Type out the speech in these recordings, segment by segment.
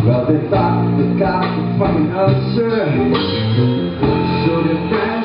Well, they thought they cops the fucking answer, So they ran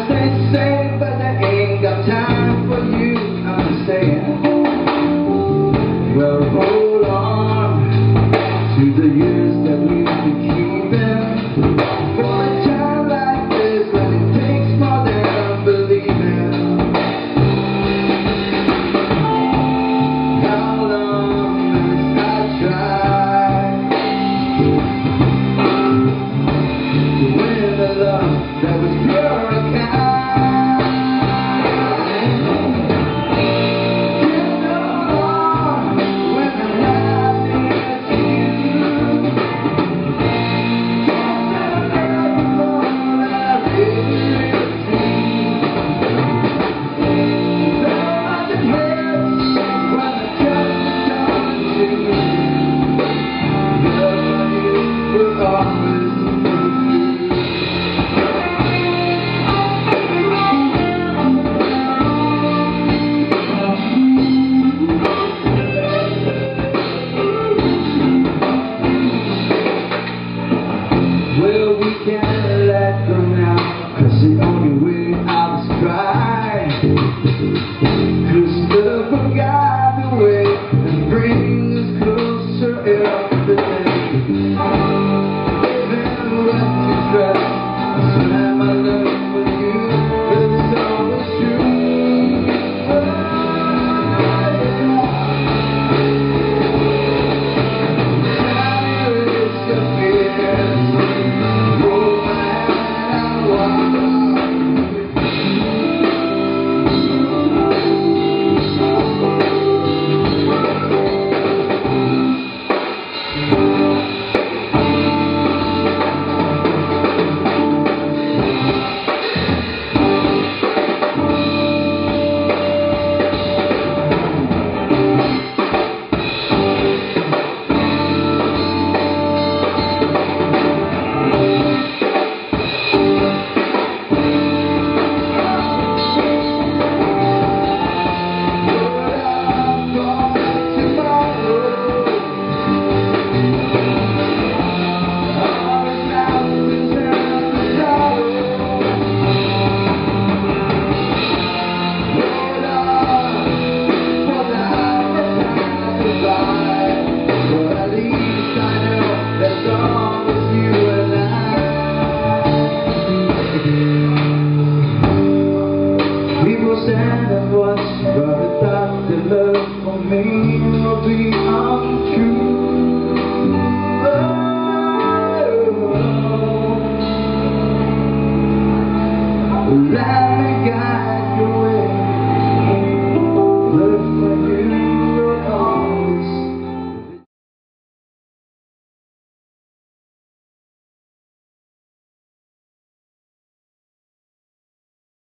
understand that once you run the top, the love for me will be untrue.